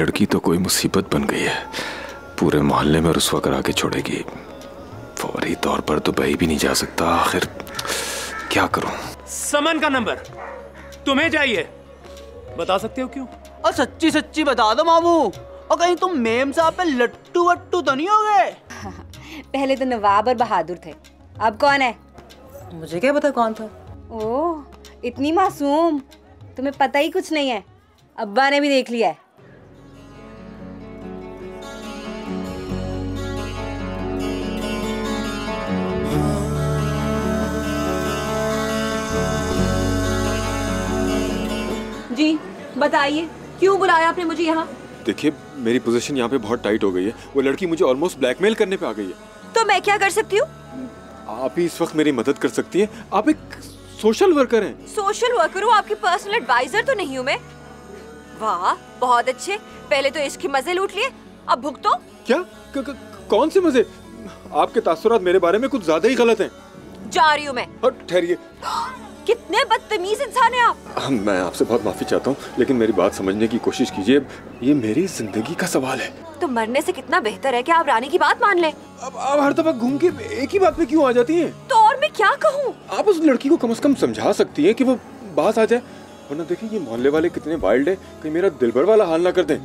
लड़की तो कोई मुसीबत बन गई है। पूरे मोहल्ले में रुसवा करा के छोड़ेगी। फौरी तौर पर दुबई भी नहीं जा सकता। आखिर क्या करूँ? समन का नंबर। तुम्हें चाहिए। बता सकते हो क्यों? और सच्ची सच्ची बता दो मामू। और कहीं तुम मेम साहब पे लट्टू वट्टू तो नहीं हो गए पहले तो नवाब और बहादुर थे। अब कौन है? मुझे क्या पता कौन था? ओह इतनी मासूम। तुम्हें पता ही कुछ नहीं है। अब्बा ने भी देख लिया है। जी बताइए क्यों बुलाया आपने मुझे यहाँ? देखिए मेरी पोजीशन यहाँ पे बहुत टाइट हो गई है। वो लड़की मुझे ऑलमोस्ट ब्लैकमेल करने पे आ गई है। तो मैं क्या कर सकती हूँ? आप ही इस वक्त मेरी मदद कर सकती हैं। आप एक सोशल वर्कर हैं। सोशल वर्कर हूँ आपकी पर्सनल एडवाइजर तो नहीं हूँ मैं। वाह बहुत अच्छे। पहले तो इसके मज़े लूट लिए अब भुगतो। क्या? क, क, कौन से मज़े? आपके तासुरात मेरे बारे में कुछ ज़्यादा ही गलत हैं। जा रही हूँ मैं। ठहरिए। कितने बदतमीज इंसान है आप। हाँ, मैं आपसे बहुत माफ़ी चाहता हूँ लेकिन मेरी बात समझने की कोशिश कीजिए। ये मेरी ज़िंदगी का सवाल है। तो मरने से कितना बेहतर है कि आप रानी की बात मान लें? अब आप हर दफ़ा घूम के एक ही बात पे क्यों आ जाती हैं? तो और मैं क्या कहूँ? आप उस लड़की को कम से कम समझा सकती हैं कि वो बात आ जाए। वरना देखिए ये मोहल्ले वाले कितने वाइल्ड है कहीं मेरा दिलबर वाला हाल ना कर दें।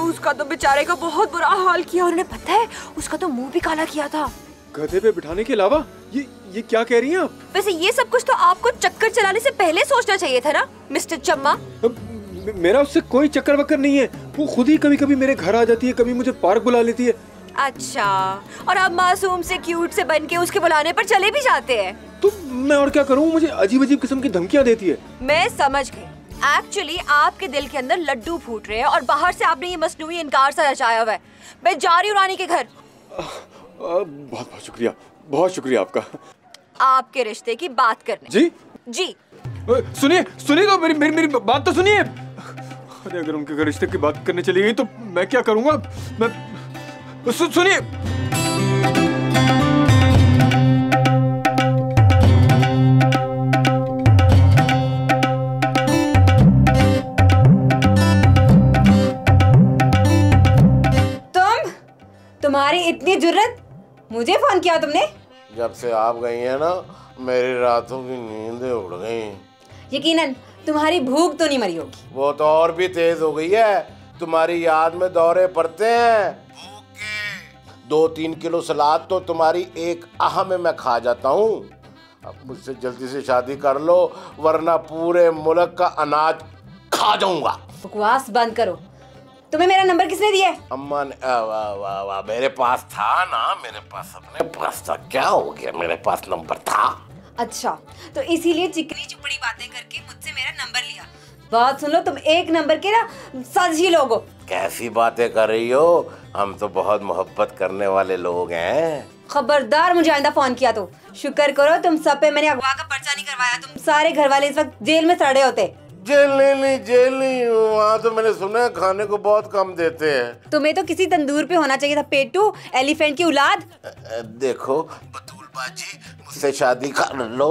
उसका तो बेचारे का बहुत बुरा हाल किया। उन्होंने पता है उसका तो मुँह भी काला किया था। गधे पे बिठाने के अलावा ये ये क्या कह रही हैं आप? वैसे ये सब कुछ तो आपको चक्कर चलाने से पहले सोचना चाहिए था ना मिस्टर चम्मा? मेरा उससे कोई चक्कर वक्कर नहीं है। वो खुद ही कभी कभी मेरे घर आ जाती है कभी मुझे पार्क बुला लेती है। अच्छा और आप मासूम से क्यूट से बन के उसके बुलाने पर चले भी जाते हैं। तो मैं और क्या करूँ? मुझे अजीब अजीब किस्म की धमकियाँ देती है। मैं समझ गई। एक्चुअली आपके दिल के अंदर लड्डू फूट रहे हैं और बाहर से आपने ये मसनूई इनकार सा रचाया हुआ है। मैं जा रही हूँ रानी के घर। बहुत बहुत शुक्रिया। बहुत शुक्रिया आपका। आपके रिश्ते की बात करने। जी? जी। सुनिए सुनिए तो मेरी मेरी मेरी बात तो सुनिए। अरे अगर उनके घर रिश्ते की बात करने चली गई तो मैं क्या करूँगा? मैं सु, सुनिए। तुम तुम्हारी इतनी जुर्रत मुझे फ़ोन किया तुमने? जब से आप गई हैं ना मेरी रातों की नींदें उड़ गई। यकीनन तुम्हारी भूख तो नहीं मरी होगी। वो तो और भी तेज हो गई है। तुम्हारी याद में दौरे पड़ते हैं। भूख दो तीन किलो सलाद तो तुम्हारी एक आह में मैं खा जाता हूँ। अब मुझसे जल्दी से शादी कर लो वरना पूरे मुल्क का अनाज खा जाऊँगा। बकवास बंद करो। तुम्हें मेरा नंबर किसने दिया अम्मा ने वाह वाह वाह मेरे पास था ना मेरे पास अपने पास था क्या हो गया? मेरे पास नंबर था। अच्छा तो इसीलिए चिकनी चुपड़ी बातें करके मुझसे मेरा नंबर लिया। बात सुन लो तुम एक नंबर के ना साझी लोग हो। कैसी बातें कर रही हो? हम तो बहुत मोहब्बत करने वाले लोग हैं। खबरदार मुझे आइंदा फ़ोन किया तो। शुक्र करो तुम सब पे मैंने अगवा का पर्चा नहीं करवाया। तुम सारे घर वाले इस वक्त जेल में सड़े होते। जेल जेल नहीं वहाँ तो मैंने सुना है खाने को बहुत कम देते हैं। तुम्हें तो किसी तंदूर पे होना चाहिए था पेटू एलिफेंट की औलाद। देखो बतूल बाजी मुझसे शादी कर लो।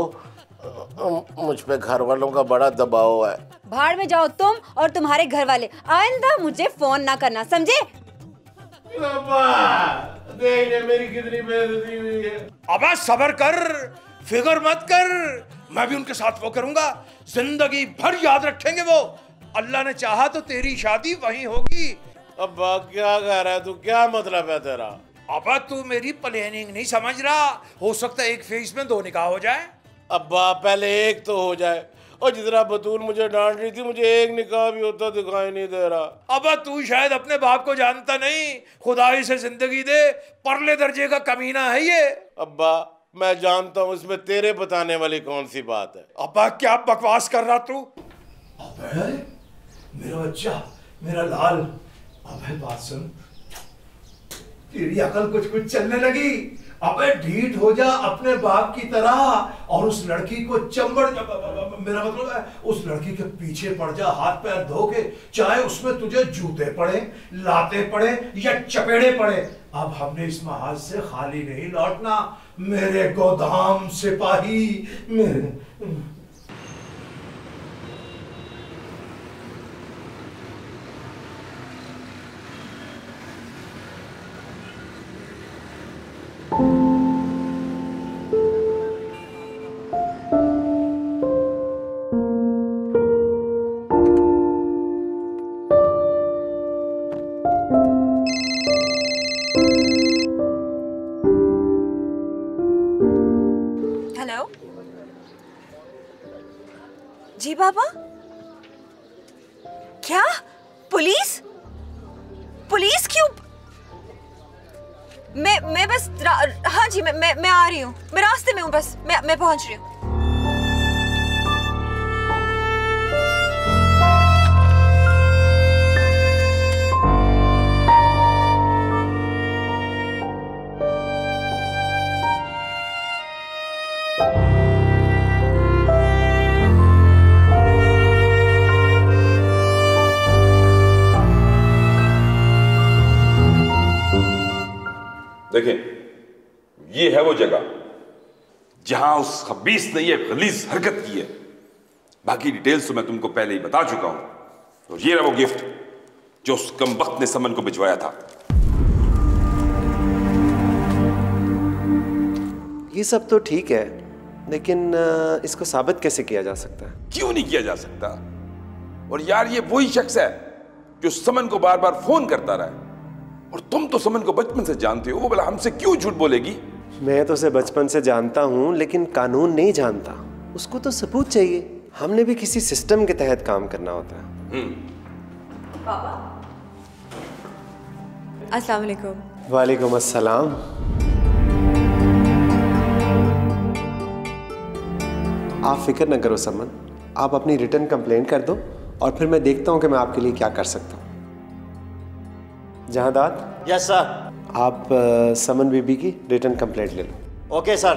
मुझ पे घर वालों का बड़ा दबाव है। भाड़ में जाओ तुम और तुम्हारे घर वाले। आइंदा मुझे फ़ोन ना करना समझे? मेरी कितनी बेइज्जती हुई है। अबे सबर कर फ़िक्र मत कर। मैं भी उनके साथ वो करूँगा। ज़िंदगी भर याद रखेंगे वो। अल्लाह ने चाहा तो तेरी शादी वहीं होगी। अब क्या कह रहा है तू? क्या मतलब है तेरा? अबा तू मेरी प्लानिंग नहीं समझ रहा। हो सकता है एक फ़ेज़ में दो निकाह हो जाए। अब्बा पहले एक तो हो जाए। और जितना बतूल मुझे डांट रही थी मुझे एक निकाह भी होता दिखाई नहीं दे रहा। अबा तू शायद अपने बाप को जानता नहीं। खुदाई से ज़िंदगी दे। परले दर्जे का कमीना है ये। अब्बा मैं जानता हूँ इसमें तेरे बताने वाली कौन सी बात है। अबा क्या बकवास कर रहा तू? मेरा बच्चा मेरा लाल। अबे बात सुन। तेरी अकल कुछ कुछ चलने लगी। अबे ढीठ हो जा अपने बाप की तरह और उस लड़की को चंबड़ मेरा मतलब है उस लड़की के पीछे पड़ जा हाथ पैर धो के चाहे उसमें तुझे जूते पड़े लाते पड़े या चपेड़े पड़े। अब हमने इस महाज से खाली नहीं लौटना। मेरे गोदाम सिपाही मेरे पहुँच रही हूँ देखें ये है वो जगह। जहाँ उस खबीस ने यह गलीज हरकत की है। बाकी डिटेल्स तो मैं तुमको पहले ही बता चुका हूँ। और ये रहा वो गिफ्ट जो उस कम वक्त ने समन को भिजवाया था। ये सब तो ठीक है लेकिन इसको साबित कैसे किया जा सकता है? क्यों नहीं किया जा सकता? और यार ये वही शख्स है जो समन को बार बार फ़ोन करता रहा है। और तुम तो समन को बचपन से जानते हो वो बोला हमसे क्यों झूठ बोलेगी? मैं तो उसे बचपन से जानता हूँ लेकिन कानून नहीं जानता। उसको तो सबूत चाहिए। हमने भी किसी सिस्टम के तहत काम करना होता है। अस्सलाम वालेकुम वालेकुम अस्सलाम। आप फ़िक्र न करो समन। आप अपनी रिटर्न कंप्लेंट कर दो और फिर मैं देखता हूँ कि मैं आपके लिए क्या कर सकता हूँ। जहादात यस सर। आप समन बीबी की रिटर्न कंप्लेंट ले लो। ओके सर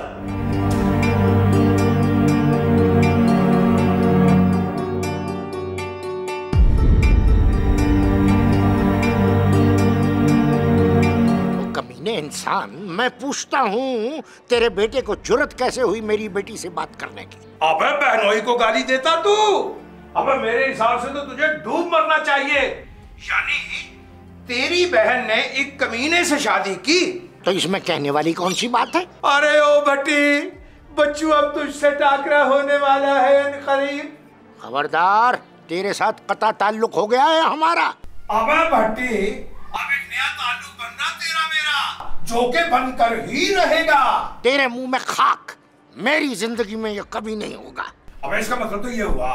कमीने इंसान मैं पूछता हूँ तेरे बेटे को जुरत कैसे हुई मेरी बेटी से बात करने की? अबे बहनोई को गाली देता तू? अबे मेरे हिसाब से तो तुझे डूब मरना चाहिए। यानी तेरी बहन ने एक कमीने से शादी की। तो इसमें कहने वाली कौन सी बात है? अरे ओ भट्टी बच्चू अब तुझसे टाकरा होने वाला है करीब। खबरदार तेरे साथ कता ताल्लुक हो गया है हमारा। अबे भट्टी अब एक नया ताल्लुक बनना तेरा मेरा। जो के बनकर ही रहेगा। तेरे मुँह में खाक मेरी ज़िंदगी में ये कभी नहीं होगा। अब इसका मतलब तो ये हुआ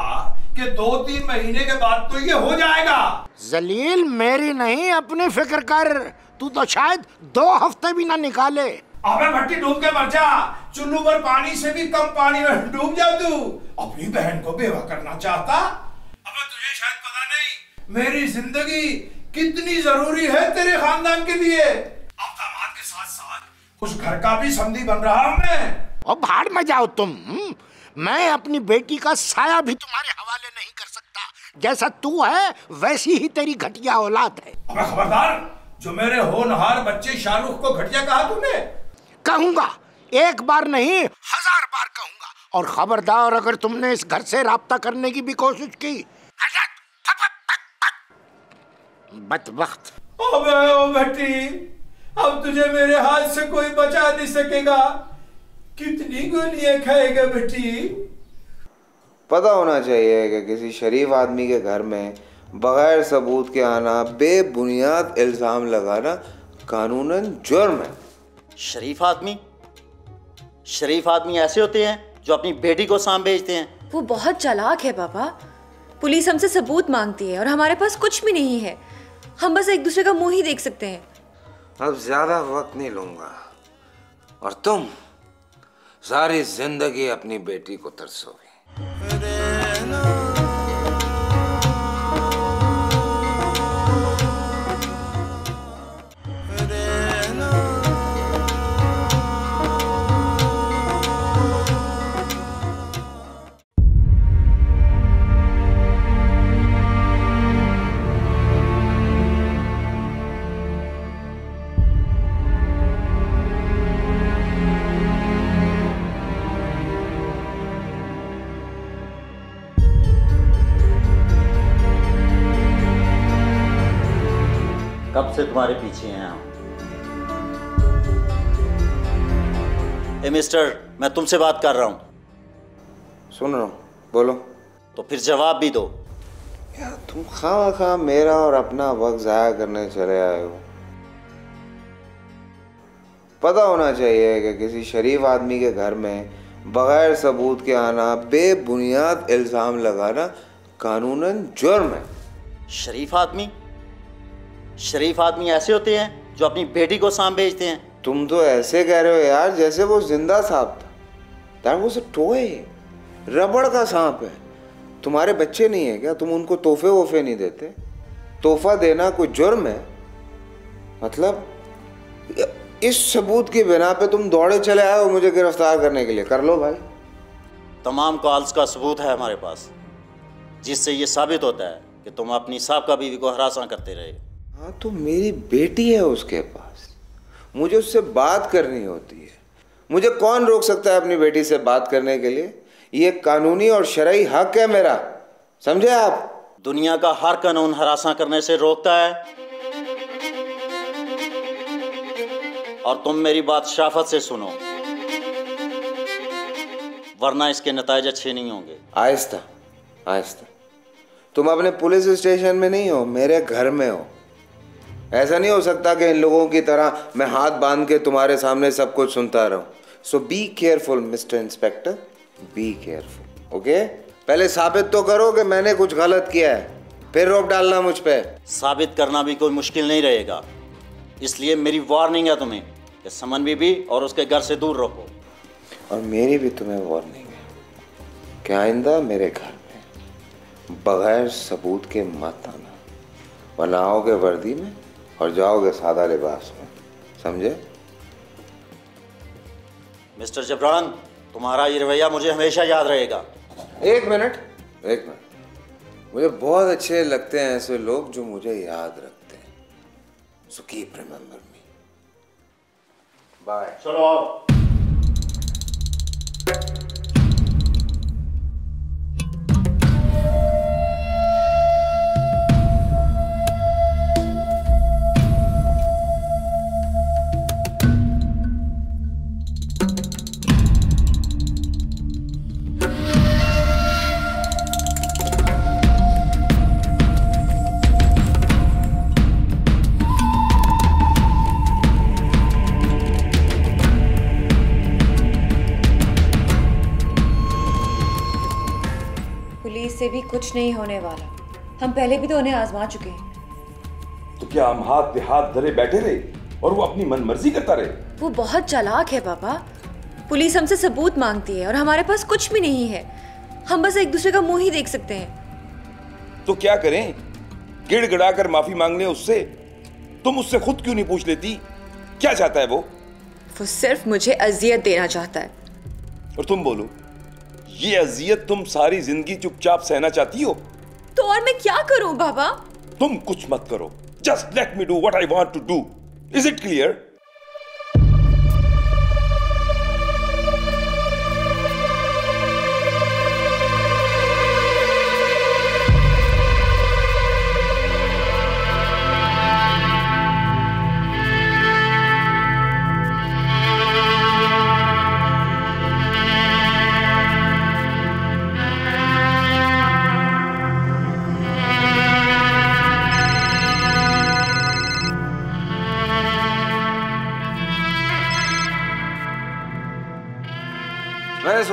कि दो तीन महीने के बाद तो ये हो जाएगा। जलील मेरी नहीं अपनी फ़िक्र कर। तू तो शायद दो हफ़्ते भी ना निकाले। अबे भट्टी डूब के मर जा। चुल्लू पर पानी से भी कम पानी में डूब जा तू। अपनी बहन को बेवा करना चाहता? अबे तुझे शायद पता नहीं मेरी ज़िंदगी कितनी ज़रूरी है तेरे खानदान के लिए। अब दामाद के साथ साथ उस घर का भी समधी बन रहा हूँ मैं। और भाड़ में जाओ तुम? मैं अपनी बेटी का साया भी तुम्हारे हवाले नहीं कर सकता। जैसा तू है वैसी ही तेरी घटिया औलाद है। खबरदार जो मेरे होनहार बच्चे शाहरुख को घटिया कहा तूने? कहूँगा एक बार नहीं हज़ार बार कहूँगा। और खबरदार अगर तुमने इस घर से राब्ता करने की भी कोशिश की। बदबख्त। अबे ओ बेटी अब तुझे मेरे हाथ से कोई बचा नहीं सकेगा। कितनी गोलियाँ खाएगा बेटी? पता होना चाहिए कि किसी शरीफ आदमी के घर में बगैर सबूत के आना बेबुनियाद इल्ज़ाम लगाना कानूनन जुर्म है। शरीफ आदमी? शरीफ आदमी ऐसे होते हैं जो अपनी बेटी को साम भेजते हैं। वो बहुत चालाक है पापा। पुलिस हमसे सबूत मांगती है और हमारे पास कुछ भी नहीं है। हम बस एक दूसरे का मुँह ही देख सकते हैं। अब ज़्यादा वक्त नहीं लूँगा। और तुम? सारी ज़िंदगी अपनी बेटी को तरसोगे। से तुम्हारे पीछे हैं हम। ए मिस्टर मैं तुमसे बात कर रहा हूँ। सुन रहा हूँ बोलो। तो फिर जवाब भी दो। यार तुम खा खा मेरा और अपना वक्त ज़ाया करने चले आए हो। पता होना चाहिए कि किसी शरीफ आदमी के घर में बगैर सबूत के आना बेबुनियाद इल्ज़ाम लगाना कानूनन जुर्म है। शरीफ आदमी? शरीफ आदमी ऐसे होते हैं जो अपनी बेटी को सांप बेचते हैं। तुम तो ऐसे कह रहे हो यार जैसे वो ज़िंदा सांप था। दैट वाज अ टॉय रबड़ का सांप है। तुम्हारे बच्चे नहीं है क्या? तुम उनको तोहफे वोफे नहीं देते। तोहफा देना कोई जुर्म है? मतलब इस सबूत की बिना पे तुम दौड़े चले आए हो मुझे गिरफ़्तार करने के लिए। कर लो भाई। तमाम कॉल्स का सबूत है हमारे पास जिससे ये साबित होता है कि तुम अपनी साहब का बीवी को हरासा करते रहे। हाँ तो मेरी बेटी है उसके पास। मुझे उससे बात करनी होती है। मुझे कौन रोक सकता है अपनी बेटी से बात करने के लिए? ये कानूनी और शरई हक है मेरा। समझे आप? दुनिया का हर कानून हरासा करने से रोकता है। और तुम मेरी बात शाफत से सुनो वरना इसके नतज अच्छे नहीं होंगे। आहिस्ता आहिस्ता। तुम अपने पुलिस स्टेशन में नहीं हो मेरे घर में हो। ऐसा नहीं हो सकता कि इन लोगों की तरह मैं हाथ बाँध के तुम्हारे सामने सब कुछ सुनता रहूँ। So be careful mister inspector be careful okay पहले साबित तो करो कि मैंने कुछ गलत किया है। फिर रोक डालना मुझ पर साबित करना भी कोई मुश्किल नहीं रहेगा। इसलिए मेरी वार्निंग है तुम्हें कि समन बीबी और उसके घर से दूर रहो। और मेरी भी तुम्हें वार्निंग है कि आइंदा मेरे घर में बगैर सबूत के मत आना। वरना आओगे वर्दी में और जाओगे सादा लिबास में समझे? मिस्टर जबरान तुम्हारा ये रवैया मुझे हमेशा याद रहेगा। एक मिनट। एक मिनट। मुझे बहुत अच्छे लगते हैं ऐसे लोग जो मुझे याद रखते हैं। So keep remember me. Bye चलो आओ। कुछ नहीं होने वाला। हम पहले भी तो उन्हें आजमा चुके हैं। तो क्या हम हाथ पे हाथ धरे बैठे रहे और वो अपनी मन मर्ज़ी करता रहे? वो बहुत चालाक है पापा। पुलिस हमसे सबूत मांगती है और हमारे पास कुछ भी नहीं है। हम बस एक दूसरे का मुँह ही देख सकते हैं। तो क्या करें? गिड़गिड़ा कर माफ़ी मांग लें उससे। तुम उससे खुद क्यों नहीं पूछ लेती? क्या चाहता है वो? वो सिर्फ़ मुझे अजियत देना चाहता है। और तुम बोलो। ये अजियत तुम सारी ज़िंदगी चुपचाप सहना चाहती हो? तो और मैं क्या करूँ बाबा? तुम कुछ मत करो। Just let me do what I want to do is it clear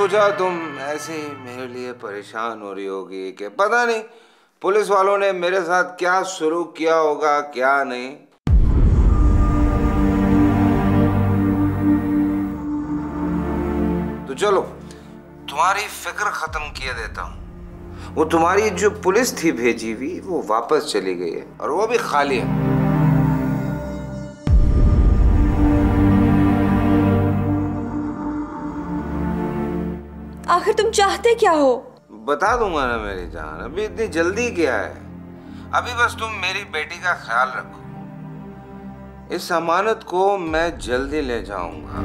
सोचा तुम ऐसे ही मेरे लिए परेशान हो रही होगी कि पता नहीं, पुलिस वालों ने मेरे साथ क्या शुरू किया होगा, क्या नहीं। तो चलो, तुम्हारी फ़िक्र खत्म किए देता हूँ। वो तुम्हारी जो पुलिस थी भेजी हुई, वो वापस चली गई है और वो भी खाली है। आखिर तुम चाहते क्या हो? बता दूँगा ना मेरी जान अभी इतनी जल्दी क्या है? अभी बस तुम मेरी बेटी का ख्याल रखो। इस अमानत को मैं जल्दी ले जाऊँगा।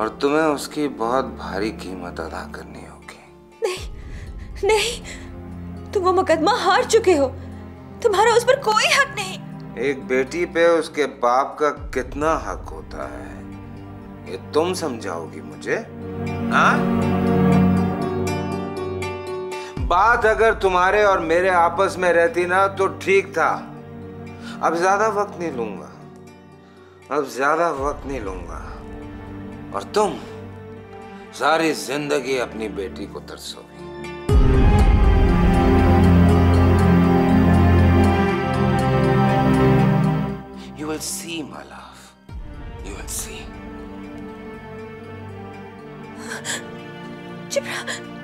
और तुम्हें उसकी बहुत भारी कीमत अदा करनी होगी। नहीं नहीं तुम वो मुकदमा हार चुके हो। तुम्हारा उस पर कोई हक नहीं। एक बेटी पे उसके बाप का कितना हक होता है? ये तुम समझाओगी मुझे हाँ? बात अगर तुम्हारे और मेरे आपस में रहती ना तो ठीक था। अब ज़्यादा वक्त नहीं लूँगा। अब ज़्यादा वक्त नहीं लूँगा। और तुम सारी ज़िंदगी अपनी बेटी को तरसोगी। You will see, my love. ओहो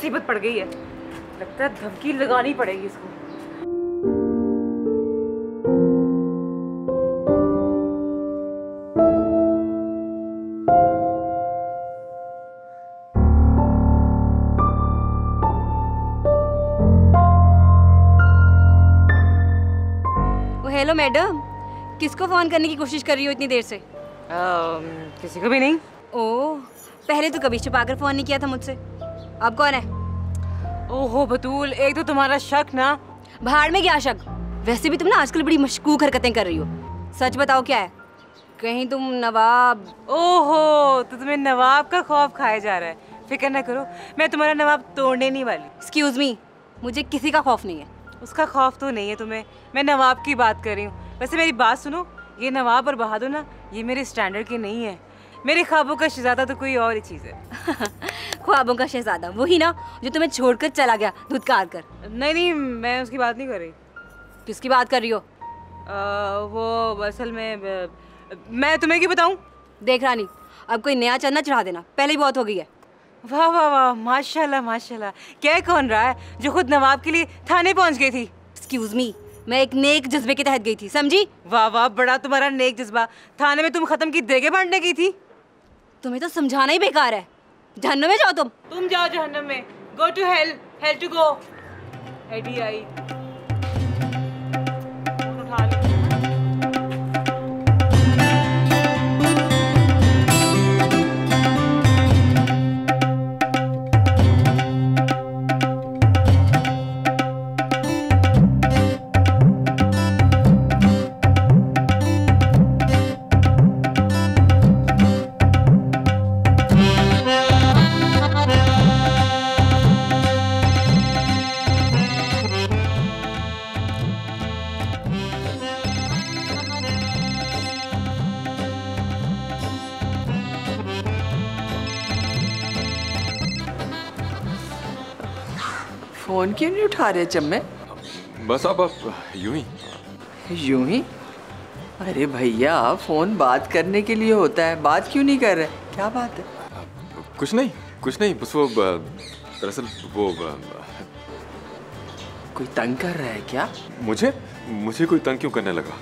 मुसीबत पड़ गई है। लगता है धमकी लगानी पड़ेगी इसको। हेलो मैडम किसको फ़ोन करने की कोशिश कर रही हो इतनी देर से? किसी को भी नहीं। ओ पहले तो कभी छुपा कर फ़ोन नहीं किया था मुझसे। अब कौन है? ओहो बतूल एक तो तुम्हारा शक ना। भाड़ में क्या शक? वैसे भी तुम ना आजकल बड़ी मशकूक हरकतें कर रही हो। सच बताओ क्या है? कहीं तुम नवाब ओहो तो तुम्हें नवाब का खौफ खाया जा रहा है। फ़िक्र ना करो मैं तुम्हारा नवाब तोड़ने नहीं वाली। एक्सक्यूज मी मुझे किसी का खौफ नहीं है। उसका खौफ तो नहीं है तुम्हें। मैं नवाब की बात कर रही हूँ। वैसे मेरी बात सुनो ये नवाब और बहादुर ना ये मेरे स्टैंडर्ड के नहीं है। मेरे ख्वाबों का शहजादा तो कोई और ही चीज़ है। ख्वाबों का शहजादा वही ना जो तुम्हें छोड़कर चला गया धुतकार कर। नहीं नहीं मैं उसकी बात नहीं कर रही। किसकी बात कर रही हो? आ, वो असल में मैं तुम्हें क्यों बताऊँ? देख रानी अब कोई नया चन्ना चढ़ा देना पहले ही बहुत हो गई है। वाह वाह वाह माशाल्लाह माशाल्लाह। क्या कौन रहा है जो खुद नवाब के लिए थाने पहुँच गई थी? एक्सक्यूज मी मैं एक नेक जज्बे के तहत गई थी समझी? वाह वाह बड़ा तुम्हारा नेक जज्बा। थाने में तुम खत्म की देगे बांटने गई थी? तुम्हें तो समझाना ही बेकार है। जहनम में जाओ तुम। तुम जाओ जहन्नम में। Go to hell hell to go AD आई उठा रहे चम्मे बस आप आप यूँ ही। यूँ ही? अरे भैया फ़ोन बात करने के लिए होता है। बात क्यों नहीं कर रहे? क्या बात है? कुछ नहीं कुछ नहीं बस वो दरअसल वो कोई तंग कर रहा है क्या? मुझे मुझे कोई तंग क्यों करने लगा?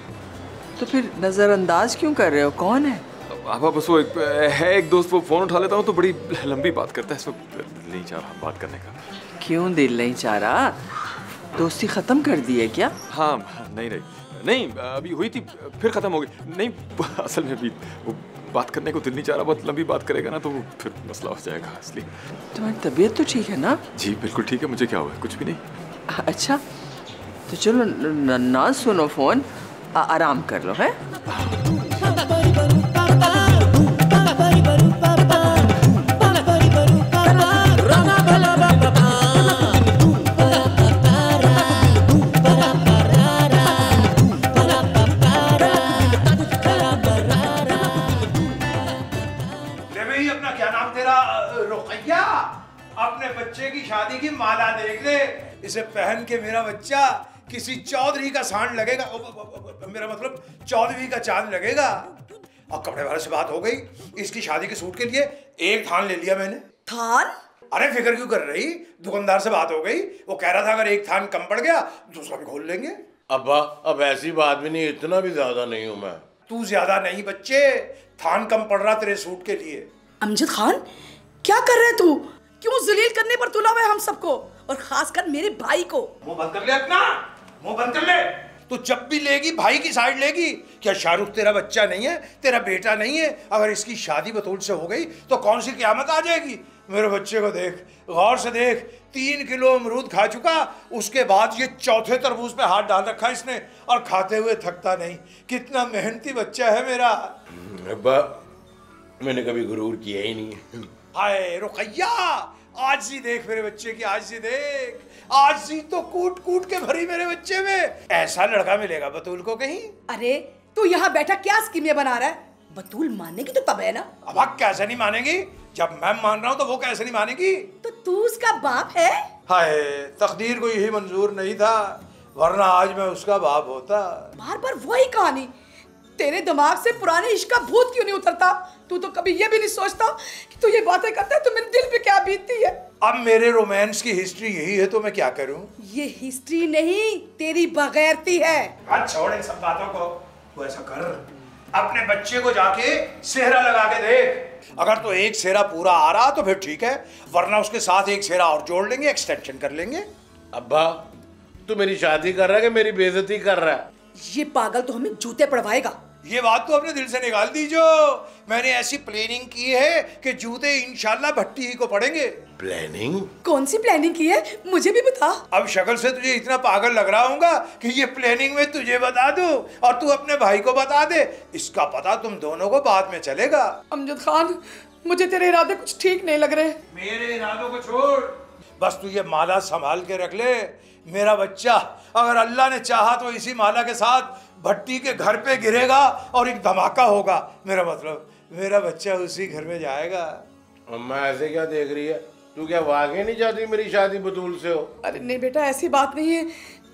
तो फिर नजरअंदाज क्यों कर रहे हो? कौन है? आप बस वो एक, है एक दोस्त वो फ़ोन उठा लेता हूँ तो बड़ी लंबी बात करता है इसमें दिल नहीं चाह रहा बात करने का। क्यों दिल नहीं चाह रहा? दोस्ती खत्म कर दी है क्या? हाँ नहीं नहीं। नहीं अभी हुई थी फिर खत्म हो गई। नहीं असल में भी वो बात करने को दिल नहीं चाह रहा बहुत लंबी बात करेगा ना तो वो फिर मसला हो जाएगा इसलिए तुम्हारी तबीयत तो ठीक है ना? जी बिल्कुल ठीक है मुझे क्या हुआ है? कुछ भी नहीं। अच्छा तो चलो न, न, सुनो फ़ोन आराम कर लो है। इसे पहन के मेरा बच्चा किसी चौधरी का सांड लगेगा। ओ, ओ, ओ, ओ, मेरा मतलब चौधरी का चाँद लगेगा। और कपड़े वाले से बात हो गई। इसकी शादी के सूट के लिए एक थान ले लिया मैंने। थान? अरे फ़िक्र क्यों कर रही? दुकानदार से बात हो गई। वो कह रहा था अगर एक थान कम पड़ गया दूसरा भी खोल लेंगे। अब्बा अब ऐसी बात भी नहीं इतना भी ज़्यादा नहीं हूँ मैं। तू ज़्यादा नहीं बच्चे। थान कम पड़ रहा तेरे सूट के लिए। अमजद खान क्या कर रहे तू? क्यों जलील करने पर तुला हुआ हम सबको? और खासकर मेरे भाई को। मुँह बंद कर ले अपना। मुँह बंद कर ले। तू जब भी लेगी भाई की साइड लेगी। क्या शाहरुख तेरा बच्चा नहीं है? तेरा बेटा नहीं है? अगर इसकी शादी बतूल से हो गई तो कौन सी क्यामत आ जाएगी? मेरे बच्चे को देख गौर से देख। तीन किलो अमरूद खा चुका उसके बाद ये चौथे तरबूज पे हाथ डाल रखा इसने और खाते हुए थकता नहीं। कितना मेहनती बच्चा है मेरा। अब्बा मैंने कभी गुरूर किया ही नहीं हाय रुकैया! आज ही देख मेरे बच्चे की आज ही देख। आज ही तो कूट कूट के भरी मेरे बच्चे में। ऐसा लड़का मिलेगा बतूल को कहीं? अरे तू यहाँ बैठा क्या स्कीमें बना रहा है? बतूल मानेगी तो तब है ना। अब आप कैसे नहीं मानेगी? जब मैं मान रहा हूँ तो वो कैसे नहीं मानेगी? तो तू उसका बाप है? हाय तकदीर को यही मंजूर नहीं था वरना आज मैं उसका बाप होता। बार बार वही कहानी। तेरे दिमाग से पुराने इश्क का भूत क्यों नहीं उतरता? तू तो कभी ये भी नहीं सोचता कि तू ये बातें करता है तो मेरे दिल पे क्या बीतती है? अब मेरे रोमांस की हिस्ट्री यही है तो मैं क्या करूँ? ये हिस्ट्री नहीं तेरी बगैरती है। आज छोड़ इन सब बातों को तू ऐसा कर। अपने बच्चे को जाके सेहरा लगा के देख। अगर तो एक सेहरा पूरा आ रहा तो फिर ठीक है वरना उसके साथ एक सेहरा और जोड़ लेंगे एक्सटेंशन कर लेंगे। अब्बा तू मेरी शादी कर रहा है कि मेरी बेइज्जती कर रहा है? ये पागल तो हमें जूते पड़वाएगा। ये बात तो अपने दिल से निकाल दीजो। मैंने ऐसी प्लानिंग की है कि जूते इंशाल्लाह भट्टी ही को पड़ेंगे। प्लानिंग कौन सी प्लानिंग की है? मुझे भी बता। अब शक्ल से तुझे इतना पागल लग रहा होगा कि ये प्लानिंग में तुझे बता दूँ और तू अपने भाई को बता दे। इसका पता तुम दोनों को बाद में चलेगा। अमजद खान मुझे तेरे इरादे कुछ ठीक नहीं लग रहे। मेरे इरादों को छोड़। बस तू ये माला संभाल के रख ले। मेरा बच्चा अगर अल्लाह ने चाहा तो इसी माला के साथ भट्टी के घर पे गिरेगा और एक धमाका होगा। मेरा मतलब मेरा बच्चा उसी घर में जाएगा। अम्मा ऐसे क्या देख रही है? तू क्या वाकई नहीं चाहती मेरी शादी बतूल से हो? अरे नहीं बेटा ऐसी बात नहीं है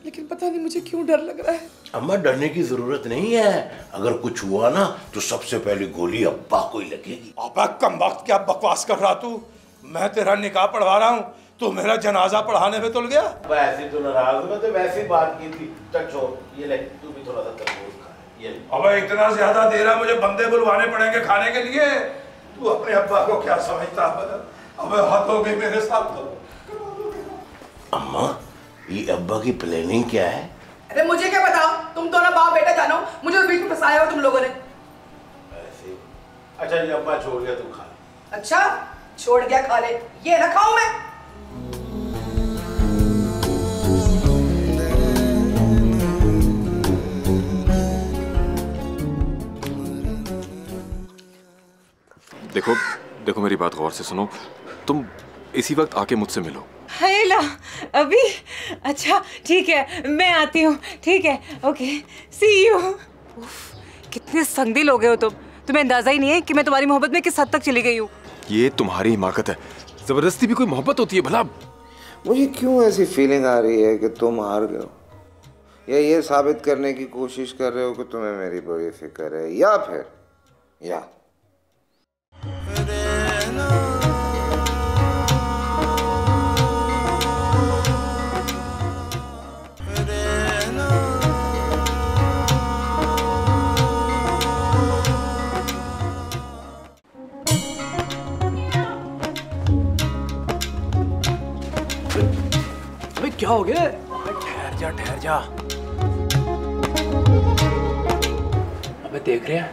लेकिन पता नहीं मुझे क्यों डर लग रहा है। अम्मा डरने की ज़रूरत नहीं है। अगर कुछ हुआ ना तो सबसे पहले गोली अब्बा को ही लगेगी। अब्बा कम वक्त क्या बकवास कर रहा तू? मैं तेरा निकाह पढ़वा रहा हूँ तो मेरा जनाजा पढ़ाने में तुल गया। वैसे तो नाराज़ हूँ मैं तो वैसे बात की थी। चल छोड़ ये ले तू भी थोड़ा सा तरबूज खा ये अब इतना ज़्यादा दे रहा मुझे बंदे बुलवाने पड़ेंगे खाने के लिए। तू अपने अब्बा को क्या समझता है अब हद हो गई मेरे साथ तो अम्मा ये अब्बा की प्लानिंग क्या है? अरे मुझे क्या बताओ तुम दोनों बाप बेटा जानो मुझे बीच में फंसाया हो तुम लोगों ने। ऐसे। अच्छा ये अब्बा छोड़ गया तू खा अच्छा छोड़ गया खा ले। ये ना खाऊं मैं? देखो मेरी बात गौर से सुनो। तुम इसी वक्त आके मुझसे मिलो। हेला अभी? अच्छा ठीक है मैं आती हूँ। ठीक है ओके सी यू कितने संगदिल हो गए हो तुम। तुम्हें अंदाज़ा ही नहीं है कि मैं तुम्हारी मोहब्बत में किस हद तक चली गई हूँ। ये तुम्हारी हिमाकत है। ज़बरदस्ती भी कोई मोहब्बत होती है भला? मुझे क्यों ऐसी फीलिंग आ रही है कि तुम हार गए हो? या ये साबित करने की कोशिश कर रहे हो कि तुम्हें मेरी बड़ी फ़िक्र है? या फिर या। क्या हो गया? ठहर जा ठहर जा। अबे, देख रहे हैं?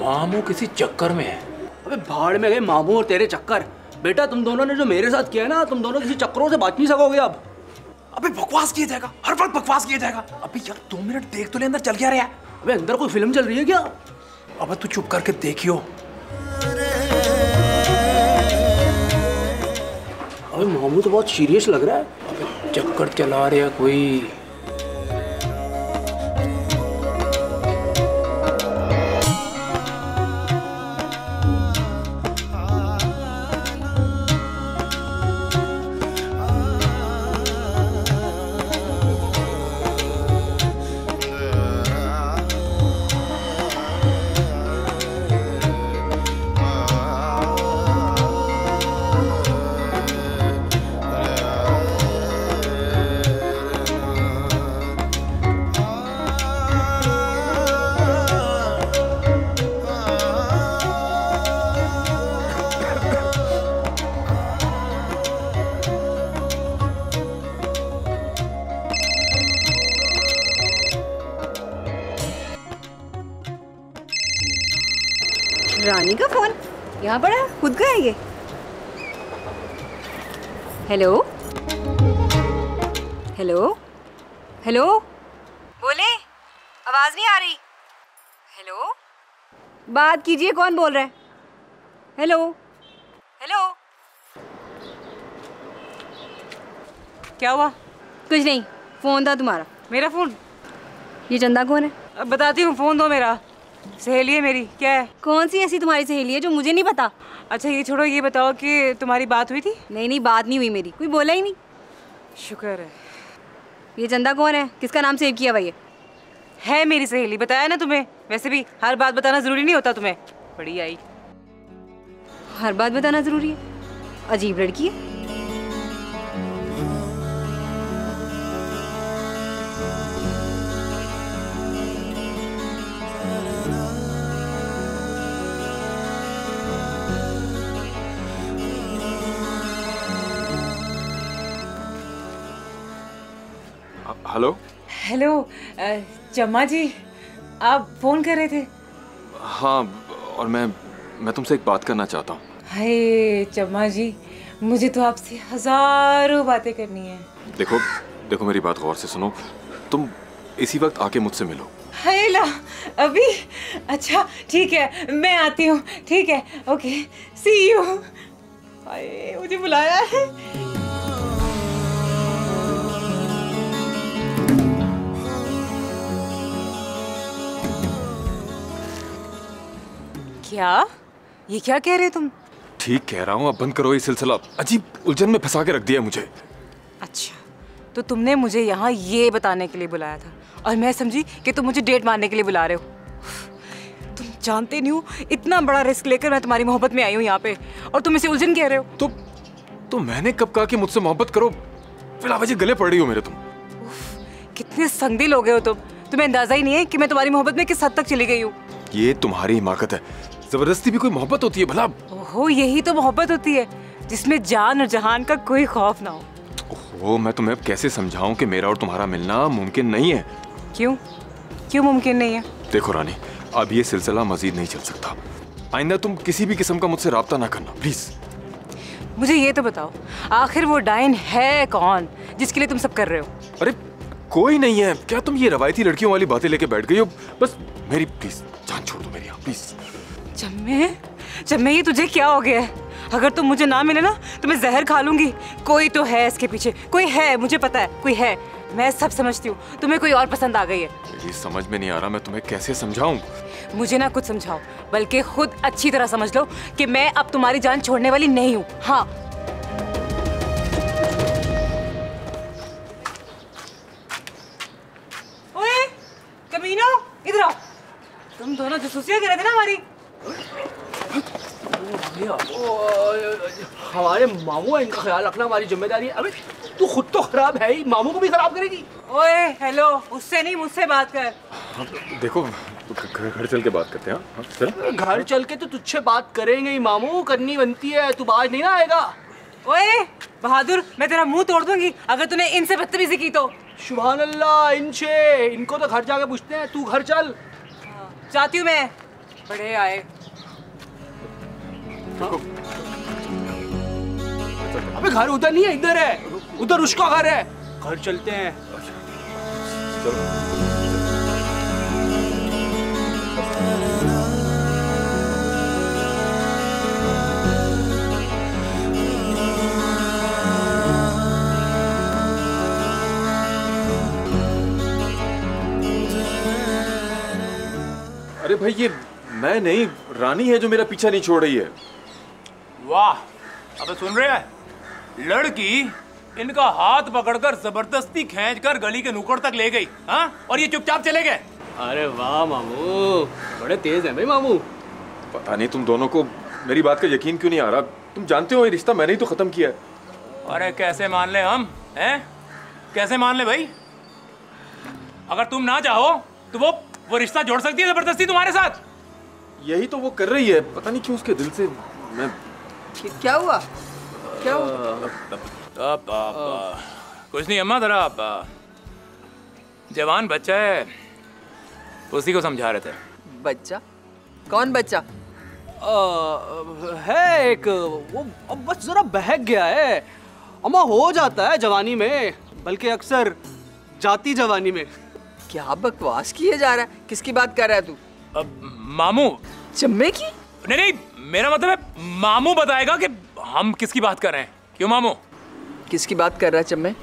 मामू किसी चक्कर में है। अबे भाड़ में गए मामू और तेरे चक्कर। बेटा तुम दोनों ने जो मेरे साथ किया ना तुम दोनों किसी चक्करों से बच नहीं सकोगे अब। अबे बकवास किया जाएगा हर वक्त बकवास किया जाएगा। अबे यार दो मिनट देख तो ले अंदर चल क्या रहा है? अबे अंदर कोई फ़िल्म चल रही है क्या? अबे तू चुप करके देखियो। अबे मामू तो बहुत सीरियस लग रहा है। चक्कर चला रहा है कोई। हेलो? हेलो? हेलो? बोले? आवाज़ नहीं आ रही। हेलो? बात कीजिए कौन बोल रहा है? हेलो? हेलो? क्या हुआ? कुछ नहीं फ़ोन था तुम्हारा। मेरा फ़ोन? ये चंदा कौन है? अब बताती हूँ फ़ोन दो मेरा। सहेली है मेरी क्या है? कौन सी ऐसी तुम्हारी सहेली है जो मुझे नहीं पता? अच्छा ये छोड़ो ये बताओ कि तुम्हारी बात हुई थी? नहीं नहीं बात नहीं हुई मेरी कोई बोला ही नहीं। शुक्र है। ये चंदा कौन है? किसका नाम सेव किया ये? है मेरी सहेली बताया ना तुम्हें? वैसे भी हर बात बताना ज़रूरी नहीं होता तुम्हें। बड़ी आई। हर बात बताना ज़रूरी है। अजीब लड़की है। हेलो? हेलो चम्मा जी आप फ़ोन कर रहे थे? हाँ और मैं मैं तुमसे एक बात करना चाहता हूँ। हाय चम्मा जी मुझे तो आपसे हज़ारों बातें करनी है। देखो देखो मेरी बात गौर से सुनो। तुम इसी वक्त आके मुझसे मिलो। हाय ला अभी? अच्छा ठीक है मैं आती हूँ ठीक है ओके सी यू हाय मुझे बुलाया है। क्या? ये क्या कह रहे हो तुम? ठीक कह रहा हूँ अब बंद करो ये सिलसिला। अजीब उलझन में फंसा के रख दिया मुझे। अच्छा तो तुमने मुझे यहाँ ये बताने के लिए बुलाया था। और मैं समझी कि तुम मुझे डेट मारने के लिए बुला रहे हो। तुम जानते नहीं हो इतना बड़ा रिस्क लेकर मैं तुम्हारी मोहब्बत में आई हूँ यहाँ पे। और तुम इसे उलझन कह रहे हो। तो तो मैंने कब कहा कि मुझसे मोहब्बत करो? फ़िलहाल वजह गले पड़ रही हो मेरे तुम। कितने संगदिल हो गए हो तुम। तुम्हें अंदाज़ा ही नहीं है कि मैं तुम्हारी मोहब्बत में किस हद तक चली गई हूँ। ये तुम्हारी हिमाकत है। ज़बरदस्ती भी कोई मोहब्बत होती है भला? ओहो यही तो मोहब्बत होती है जिसमें जान और जहान का कोई खौफ ना हो। वो मैं तुम्हें अब कैसे समझाऊं कि मेरा और तुम्हारा मिलना मुमकिन नहीं है? क्यों? क्यों मुमकिन नहीं है? देखो रानी अब ये सिलसिला मजीद नहीं चल सकता। आइंदा तुम किसी भी किस्म का मुझसे रब्ता ना करना प्लीज़ मुझे ये तो बताओ आखिर वो डाइन है कौन जिसके लिए तुम सब कर रहे हो? अरे कोई नहीं है। क्या तुम ये रवायती लड़कियों वाली बातें लेके बैठ गई हो? बस मेरी प्लीज़ जान छोड़ दो मेरी प्लीज़ चम्मे चम्मे ये तुझे क्या हो गया है? अगर तुम मुझे ना मिले ना तो मैं जहर खा लूँगी। कोई तो है इसके पीछे। कोई है मुझे पता है कोई है। मैं सब समझती हूँ। तुम्हें कोई और पसंद आ गई है। मेरी समझ में नहीं आ रहा मैं तुम्हें कैसे समझाऊं? मुझे ना कुछ समझाओ बल्कि खुद अच्छी तरह समझ लो कि मैं अब तुम्हारी जान छोड़ने वाली नहीं हूँ। हाँ। ओए कमीनो इधर आओ। तुम दोनों जसूसिया कर रहे थे ना हमारी। हमारे मामू इनका ख्याल रखना हमारी ज़िम्मेदारी है। अबे तू खुद तो खराब है ही मामू को भी खराब करेगी। ओए हेलो उससे नहीं मुझसे बात कर। देखो घर घर चल के बात करते हैं हाँ? चल। घर चल के तो तुझसे बात करेंगे ही मामू करनी बनती है तू बाज नहीं ना आएगा। ओए बहादुर मैं तेरा मुँह तोड़ दूँगी अगर तूने इनसे बदतमीजी की तो। सुबहान अल्लाह इनसे। इनको तो घर जाके पूछते हैं तू घर चल। जाती हूँ मैं। बड़े आए। अबे घर उधर नहीं है इधर है। उधर उसका घर है। घर चलते हैं। अरे भाई ये मैं नहीं रानी है जो मेरा पीछा नहीं छोड़ रही है। वाह अबे सुन रहे हैं? लड़की इनका हाथ पकड़कर ज़बरदस्ती खींचकर गली के नुक्कड़ तक ले गई हाँ? और ये चुपचाप चले गए। अरे वाह मामू। बड़े तेज हैं भाई मामू। पता नहीं तुम दोनों को मेरी बात का यकीन क्यों नहीं आ रहा? तुम जानते हो ये रिश्ता मैंने ही तो खत्म किया है। अरे कैसे मान ले हम हैं? कैसे मान ले भाई? अगर तुम ना चाहो तो वो वो रिश्ता जोड़ सकती है ज़बरदस्ती तुम्हारे साथ। यही तो वो कर रही है। पता नहीं क्यों उसके दिल से मैं क्या हुआ? क्या हुआ? अब, अब, कुछ नहीं अम्मा जरा अब, जवान बच्चा है उसी को समझा रहे थे। बच्चा? कौन बच्चा? आ, है एक वो अब बस जरा बहक गया है। अम्मा हो जाता है जवानी में बल्कि अक्सर जाती जवानी में। क्या बकवास किए जा रहा है? किसकी बात कर रहा है तू? अब मामू। चम्मे की? नहीं नहीं मेरा मतलब है मामू बताएगा कि हम किसकी बात कर रहे हैं? क्यों मामू? किसकी बात कर रहा है चम्मे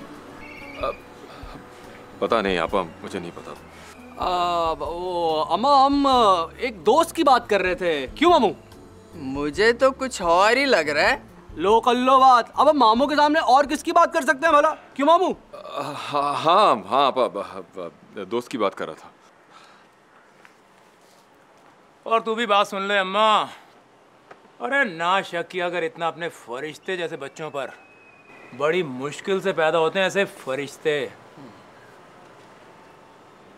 पता नहीं आपा मुझे नहीं पता। आ, वो अम्मा हम एक दोस्त की बात कर रहे थे। क्यों मामू? मुझे तो कुछ और ही लग रहा है। लो कर लो बात अब हम मामू के सामने और किसकी बात कर सकते हैं भला? क्यों मामू? हाँ हाँ हाँ आपा दोस्त की बात कर रहा था। और तू भी बात सुन ले अम्मा। अरे ना शक किया अगर इतना अपने फरिश्ते जैसे बच्चों पर बड़ी मुश्किल से पैदा होते हैं ऐसे फरिश्ते।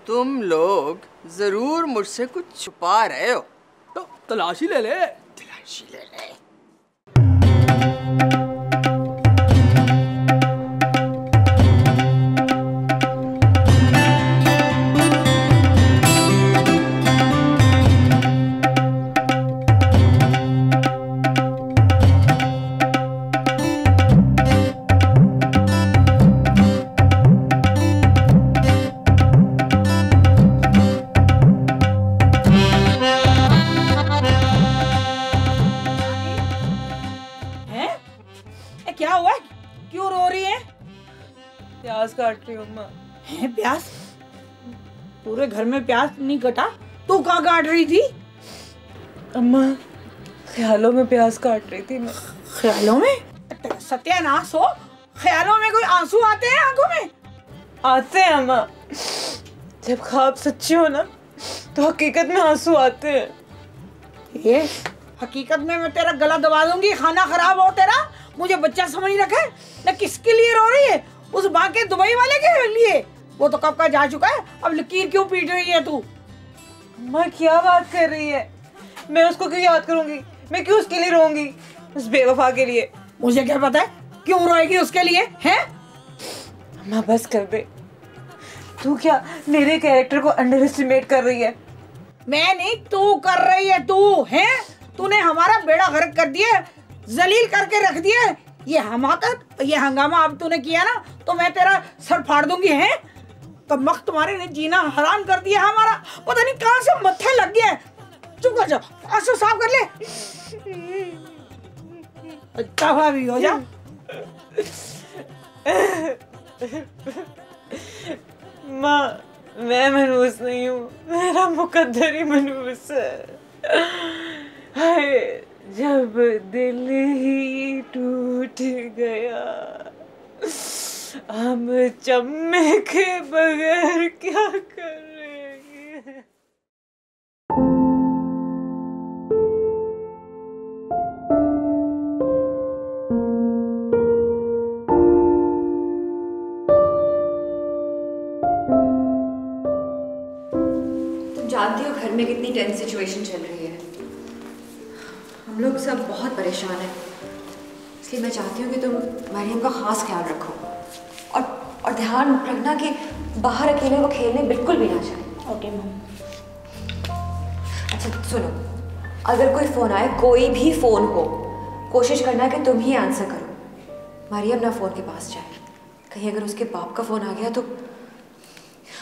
तुम लोग ज़रूर मुझसे कुछ छुपा रहे हो। तो तलाशी ले ले। तलाशी ले ले। रही हूँ अम्मा हैं प्याज पूरे घर में प्याज नहीं कटा? तू कहाँ काट रही थी? अम्मा ख्यालों में प्याज काट रही थी मैं। ख्यालों में? सत्यानाश हो। ख्यालों में कोई आँसू आते हैं आँखों में? आते हैं अम्मा। जब ख्वाब सच्चे हो ना तो हकीकत में आँसू आते हैं। ये? हकीकत में मैं तेरा गला दबा दूँगी खाना खराब हो तेरा? मुझे बच्चा समझ रखे न किसके लिए रो रही है? उस बाके दुबई वाले के लिए। वो तो कब का जा चुका है? अब लकीर क्यों पीट रही है तू? अम्मा क्या बात कर रही है? मैं उसको क्यों याद करूँगी? मैं क्यों उसके लिए रोऊँगी? उस बेवफा के लिए। मुझे क्या पता है? क्यों रोएगी उसके लिए हैं? अम्मा बस कर दे। तू क्या मेरे कैरेक्टर को अंडर एस्टिमेट कर रही है? मैं नहीं तू कर रही है तू है? तूने हमारा बेड़ा गर्क कर दिया जलील करके रख दिया। ये हमाकत ये हंगामा अब तूने किया ना तो मैं तेरा सर फाड़ दूँगी, है? तो मख तुम्हारे ने जीना हराम कर दिया हमारा। पता नहीं कहाँ से मत्थे लग गया चुप कर जाओ आँसू साफ़ कर ले। दफ़ा भी हो जा। माँ, मैं मनूस नहीं हूँ। मेरा मुकद्दर ही मनूस है। जब दिल ही टूट गया, हम चम्मे के बगैर क्या करेंगे? तुम जानती हो घर में कितनी टेंस सिचुएशन चल रही है? हम लोग सब बहुत परेशान हैं। इसलिए मैं चाहती हूँ कि तुम मरियम का खास ख्याल रखो और और ध्यान रखना कि बाहर अकेले वो खेलने बिल्कुल भी ना जाए। ओके मैम अच्छा सुनो। अगर कोई फ़ोन आए कोई भी फ़ोन हो कोशिश करना कि तुम ही आंसर करो। मरियम ना फ़ोन के पास जाए। कहीं अगर उसके बाप का फ़ोन आ गया तो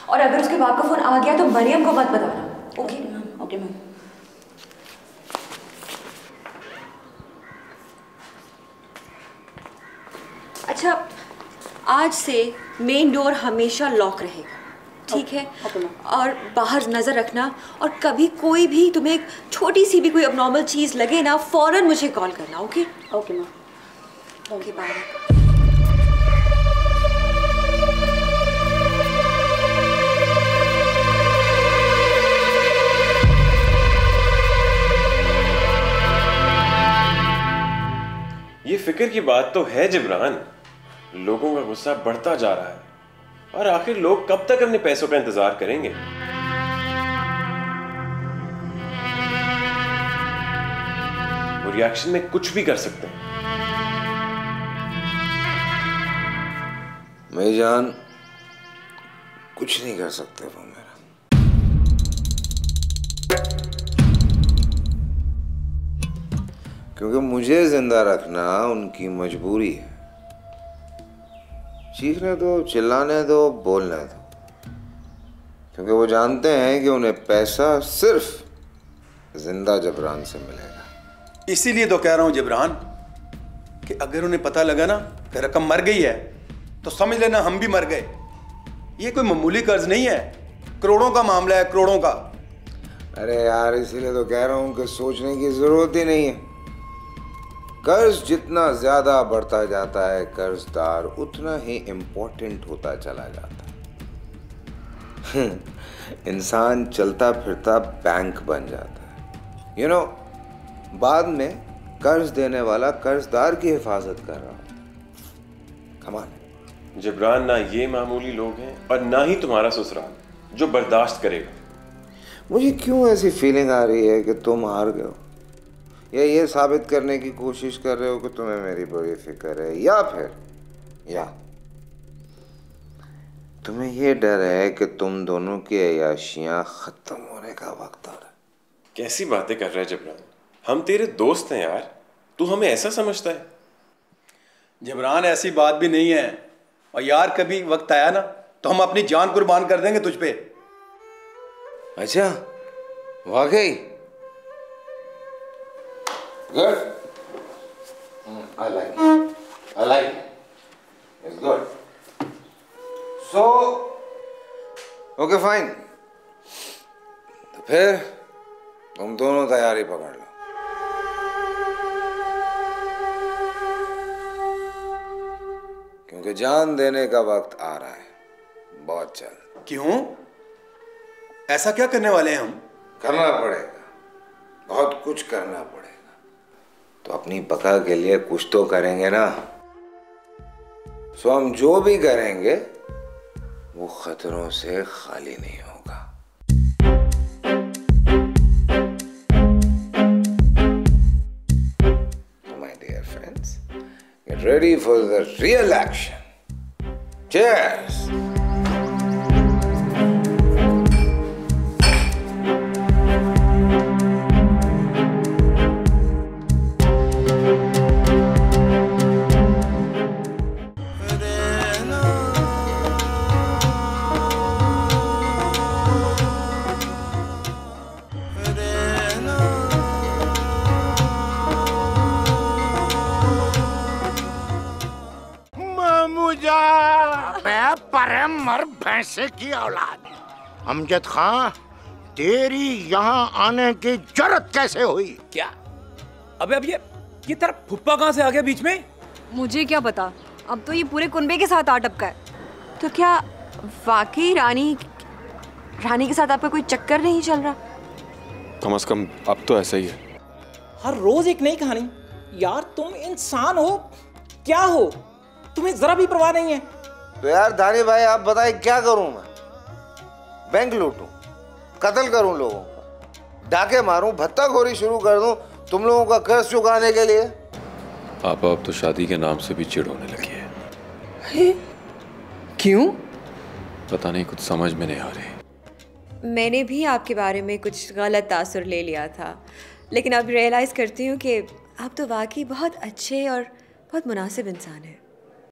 और अगर उसके बाप का फ़ोन आ गया तो मरियम को मत बताना ओके ओके मैम अच्छा आज से मेन डोर हमेशा लॉक रहेगा ठीक है? और बाहर नज़र रखना और कभी कोई भी तुम्हें छोटी सी भी कोई अबनॉर्मल चीज़ लगे ना फ़ौरन मुझे कॉल करना okay okay ma'am okay bye ये फ़िक्र की बात तो है जिब्रान लोगों का गुस्सा बढ़ता जा रहा है। और आखिर लोग कब तक अपने पैसों का इंतज़ार करेंगे? वो रिएक्शन में कुछ भी कर सकते हैं। मैं जान, कुछ नहीं कर सकते वो मेरा। क्योंकि मुझे ज़िंदा रखना उनकी मजबूरी है। चीखने दो चिल्लाने दो बोलने दो। क्योंकि वो जानते हैं कि उन्हें पैसा सिर्फ़ ज़िंदा जबरान से मिलेगा। इसीलिए तो कह रहा हूँ जबरान कि अगर उन्हें पता लगा ना कि रकम मर गई है तो समझ लेना हम भी मर गए। ये कोई मामूली कर्ज नहीं है। करोड़ों का मामला है करोड़ों का। अरे यार इसीलिए तो कह रहा हूँ कि सोचने की ज़रूरत ही नहीं है। कर्ज जितना ज़्यादा बढ़ता जाता है कर्जदार उतना ही इम्पोर्टेंट होता चला जाता है। इंसान चलता फिरता बैंक बन जाता है। यू you नो know, बाद में कर्ज देने वाला कर्जदार की हिफाजत कर रहा हो। कमाल जबरान ना ये मामूली लोग हैं और ना ही तुम्हारा ससुराल जो बर्दाश्त करेगा। मुझे क्यों ऐसी फीलिंग आ रही है कि तुम हार गए हो? या ये साबित करने की कोशिश कर रहे हो कि तुम्हें मेरी बड़ी फ़िक्र है या फिर या। तुम्हें ये डर है कि तुम दोनों की अयाशियाँ खत्म होने का वक्त आ रहा है। कैसी बातें कर रहे है जबरान? हम तेरे दोस्त हैं यार। तू हमें ऐसा समझता है? जबरान ऐसी बात भी नहीं है। और यार कभी वक्त आया ना तो हम अपनी जान कुर्बान कर देंगे तुझ पे। अच्छा वाकई? Good I like I like it's good so okay fine तो फिर तुम दोनों तैयारी पकड़ लो। क्योंकि जान देने का वक्त आ रहा है। बहुत जल्द। क्यों? ऐसा क्या करने वाले हैं हम? करना पड़ेगा। बहुत कुछ करना पड़ेगा। तो अपनी बका के लिए कुछ तो करेंगे ना। सो हम जो भी करेंगे, वो खतरों से खाली नहीं होगा। My dear friends ready for the real action Cheers! भैंसे की औलाद। अमजद खां तेरी यहाँ आने की ज़रूरत कैसे हुई? क्या? अबे अब ये ये तेरा फुप्पा कहाँ से आ गया बीच में? मुझे क्या पता? अब तो ये पूरे कुनबे के साथ आ टपका है। तो क्या वाकई रानी रानी के साथ आपका कोई चक्कर नहीं चल रहा? कम से कम अब तो ऐसा ही है। हर रोज एक नई कहानी। यार तुम इंसान हो क्या हो? तुम्हें जरा भी परवाह नहीं है। तो यार धानी भाई आप बताएँ क्या करूँ मैं? बैंक लूटूं कत्ल करूँ लोगों का डाके मारूं भत्ताखोरी शुरू कर दूँ तुम लोगों का कर्ज चुकाने के लिए? आप अब तो शादी के नाम से भी चिड़ होने लगी है। क्यों? पता नहीं कुछ समझ में नहीं आ रही। मैंने भी आपके बारे में कुछ गलत तासुर ले लिया था लेकिन अब रियलाइज़ करती हूँ कि आप तो वाकई बहुत अच्छे और बहुत मुनासिब इंसान हैं।